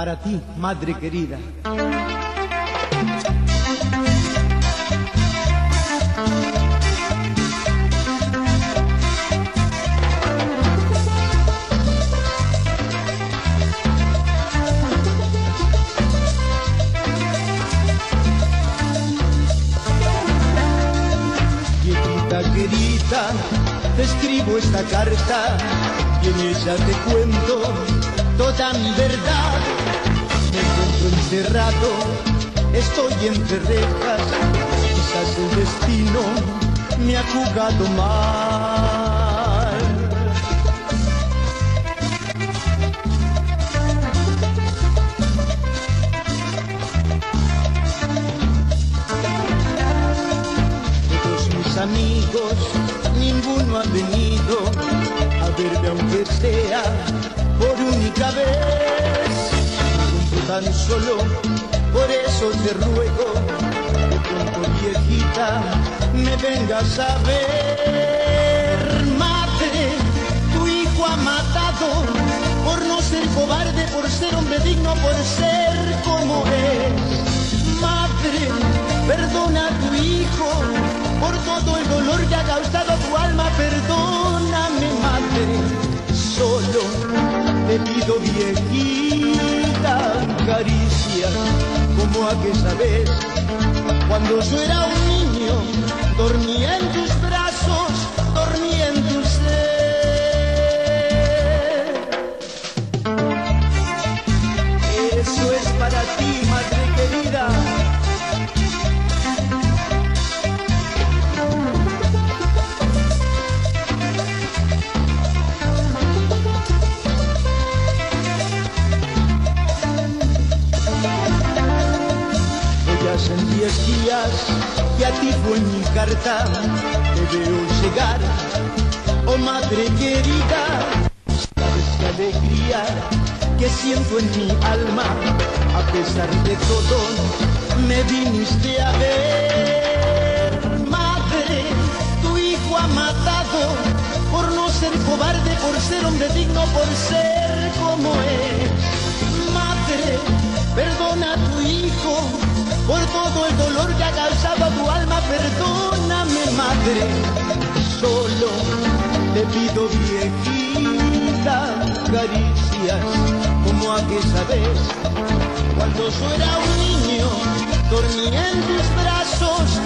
para ti, madre querida. Querida, te escribo esta carta y en ella te cuento toda mi verdad. Me encuentro encerrado, estoy entre rejas, quizás el destino me ha jugado mal. Amigos, ninguno ha venido a verme aunque sea por única vez. Tan solo, por eso te ruego, que pronto viejita me vengas a ver. Madre, tu hijo ha matado por no ser cobarde, por ser hombre digno, por ser como aquella vez. Cuando yo era un niño dormía en tus brazos dormía en tu ser. Eso es para ti días que a ti fue mi carta, te veo llegar, oh madre querida, la alegría que siento en mi alma, a pesar de todo, me viniste a ver. Madre, tu hijo ha matado por no ser cobarde, por ser hombre digno, por ser como es. Madre, perdona por todo el dolor que ha causado a tu alma. Perdóname, madre, solo te pido viejita caricias como aquella vez cuando yo era un niño dormía en tus brazos